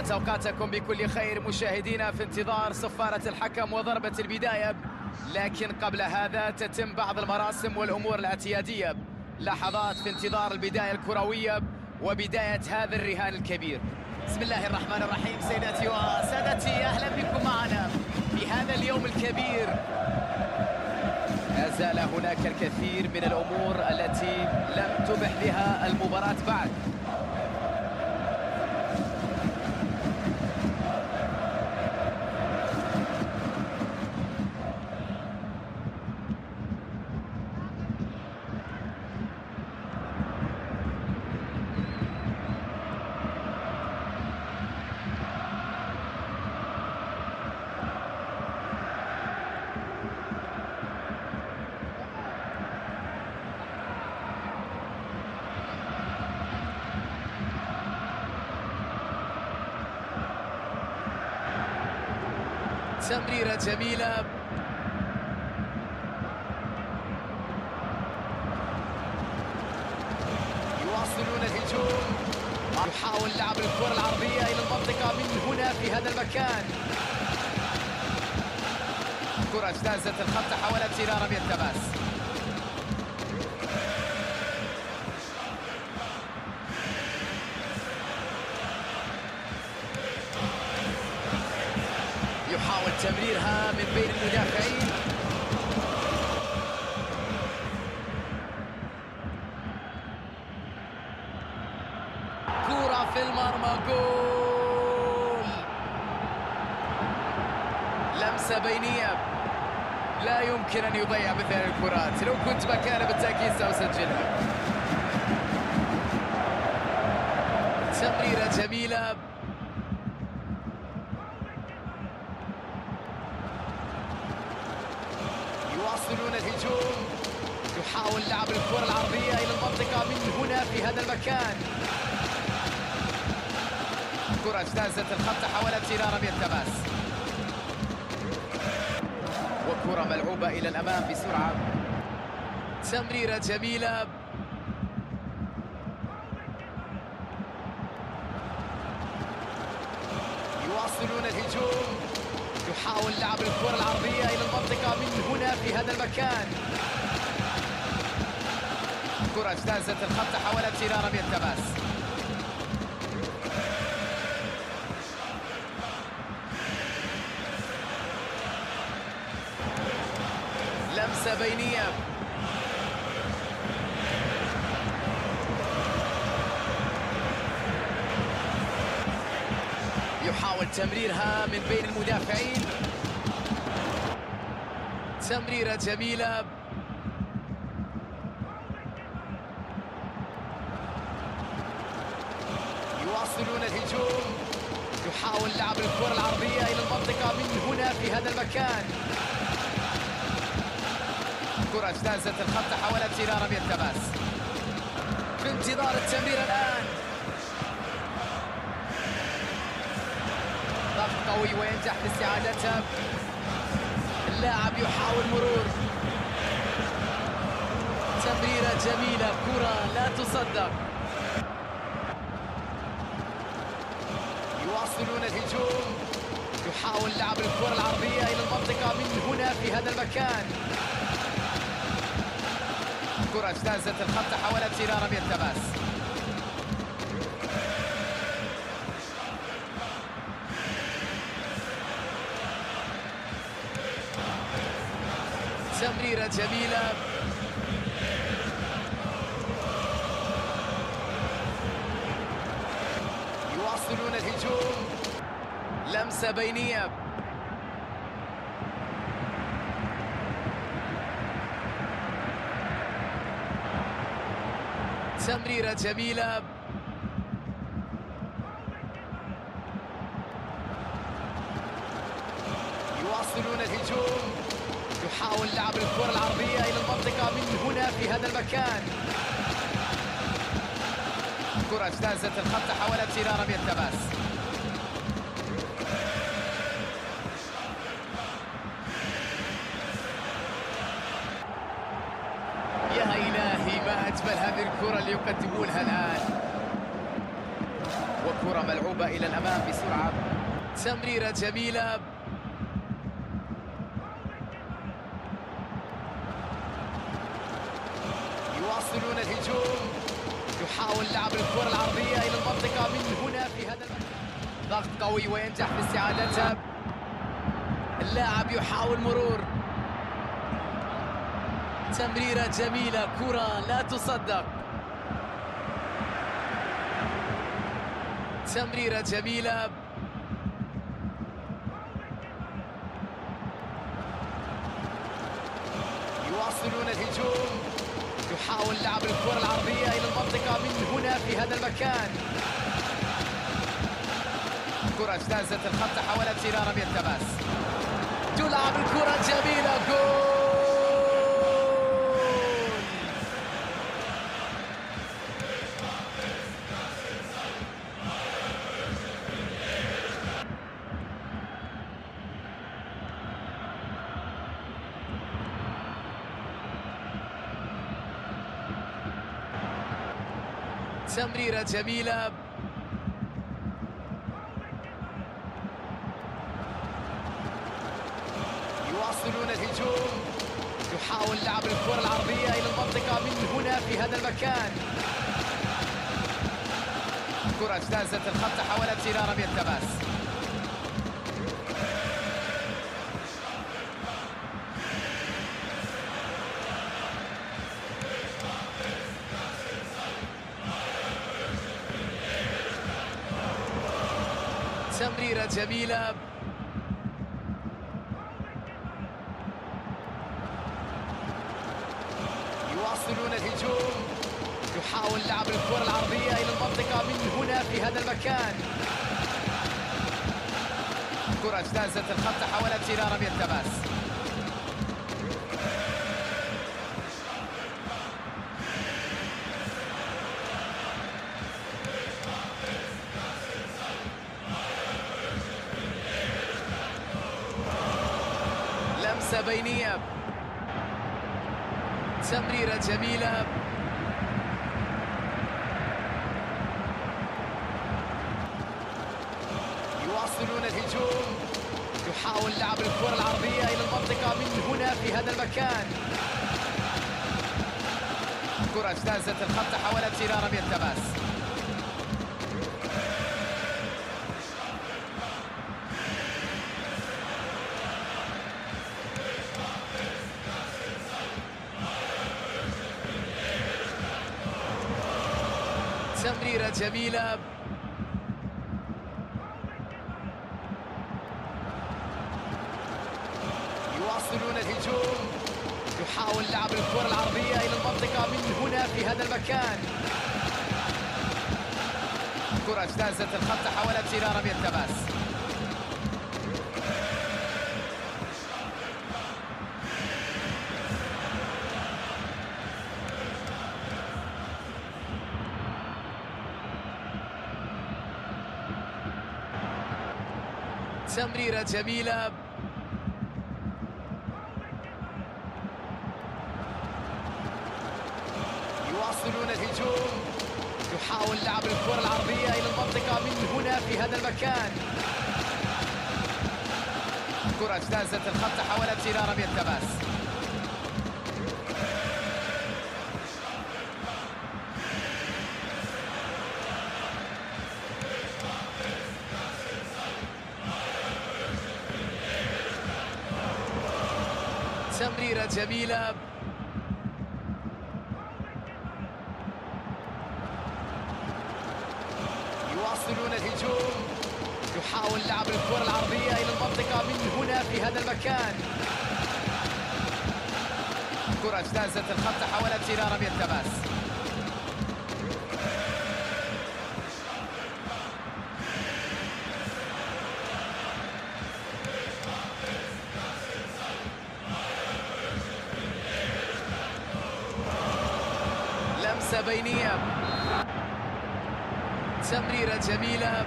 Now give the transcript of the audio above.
طابت أوقاتكم بكل خير مشاهدينا في انتظار صفارة الحكم وضربة البداية. لكن قبل هذا تتم بعض المراسم والأمور الاعتيادية. لحظات في انتظار البداية الكروية وبداية هذا الرهان الكبير. بسم الله الرحمن الرحيم سيداتي وسادتي أهلا بكم معنا في هذا اليوم الكبير. زال هناك الكثير من الأمور التي لم تبح بها المباراة بعد. تمريرة جميلة. يواصلون الهجوم يحاول لعب الكرة العرضية إلى المنطقة من هنا في هذا المكان. كرة اجتازت الخط حاولت إلى رمي التماس يحاول تمريرها من بين المدافعين. كرة في المرمى جول! لمسة بينية. لا يمكن أن يضيع مثل الكرات. لو كنت مكانه بالتأكيد سأسجلها. تمريرة جميلة يواصلون الهجوم يحاول لعب الكرة العرضية إلى المنطقة من هنا في هذا المكان. كرة اجتازت الخط حاولت إلى رمي التماس وكرة ملعوبة إلى الأمام بسرعة. تمريرة جميلة. يواصلون الهجوم. يحاول لعب الكرة العرضية إلى المنطقة من هنا في هذا المكان. كرة اجتازت الخط حاولت إلى رمي التماس لمسة بينية. يحاول تمريرها من بين المدافعين. تمريرة جميلة يواصلون الهجوم يحاول لعب الكرة العرضية إلى المنطقة من هنا في هذا المكان. كرة اجتازت الخط حاولت إلى رمي التماس في انتظار التمرير الآن. ضغط قوي وينجح في استعادتها. اللاعب يحاول مرور. تمريرة جميلة كرة لا تصدق. يواصلون الهجوم يحاول لعب الكرة العرضية إلى المنطقة من هنا في هذا المكان. كرة اجتازت الخط حاولت إلى رمي التماس تمريرة جميلة يواصلون الهجوم لمسة بينية. تمريرة جميلة. يواصلون الهجوم. يحاول لعب الكرة العرضية إلى المنطقة من هنا في هذا المكان. كرة اجتازت الخط حاولت إلى رمي التماس أجمل هذه الكرة اللي يقدمونها الآن. وكرة ملعوبة إلى الأمام بسرعة. تمريرة جميلة. يواصلون الهجوم. يحاول لعب الكرة العرضية إلى المنطقة. من هنا في هذا ضغط قوي وينجح في استعادتها. اللاعب يحاول مرور. تمريرة جميلة كرة لا تصدق. تمريرة جميلة. يواصلون الهجوم. يحاول لعب الكرة العرضية إلى المنطقة من هنا في هذا المكان. كرة اجتازت الخط حاولت إلى رمي التماس تلعب الكرة جميلة جول! تمريرة جميلة. يواصلون الهجوم يحاول لعب الكرة العرضية إلى المنطقة من هنا في هذا المكان. كرة اجتازت الخط حاولت إلى رمي التماس تمريرة جميلة. يواصلون الهجوم يحاول لعب الكرة العرضية إلى المنطقة من هنا في هذا المكان. كرة اجتازت الخط حاولت إلى رمي التماس لمسة بينية تمريرة جميلة يواصلون الهجوم يحاول لعب الكرة العرضية إلى المنطقة من هنا في هذا المكان. كرة اجتازت الخط حاولت إلى رمي التماس تمريرة جميلة. يواصلون الهجوم. يحاول لعب الكرة العرضية إلى المنطقة من هنا في هذا المكان. كرة اجتازت الخط حاولت إلى رمي التماس تمريرة جميلة. يواصلون الهجوم يحاول لعب الكرة العرضية إلى المنطقة من هنا في هذا المكان. كرة اجتازت الخط حاولت إلى رمي التماس تمريرة جميلة. يواصلون الهجوم يحاول لعب الكرة العرضية إلى المنطقة من هنا في هذا المكان. كرة اجتازت الخط حاولت إلى رمي التماس لمسة بينية تمريرة جميلة.